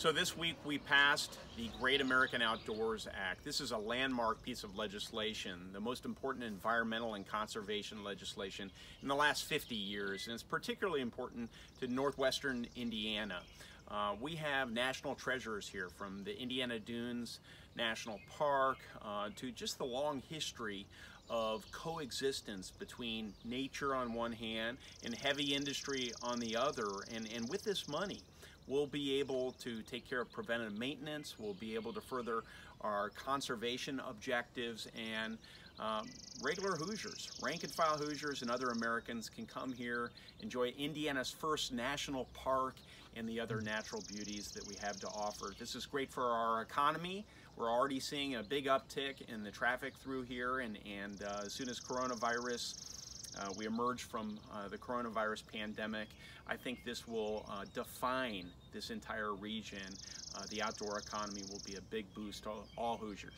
So this week we passed the Great American Outdoors Act. This is a landmark piece of legislation, the most important environmental and conservation legislation in the last 50 years, and it's particularly important to northwestern Indiana. Uh, we have national treasures here from the Indiana Dunes National Park uh, to just the long history of coexistence between nature on one hand and heavy industry on the other. And, and with this money, we'll be able to take care of preventive maintenance, we'll be able to further our conservation objectives, and um, regular Hoosiers, rank and file Hoosiers and other Americans can come here, enjoy Indiana's first national park and the other natural beauties that we have to offer. This is great for our economy. We're already seeing a big uptick in the traffic through here and, and uh, as soon as coronavirus uh, we emerge from uh, the coronavirus pandemic. I think this will uh, define this entire region. Uh, the outdoor economy will be a big boost to all Hoosiers.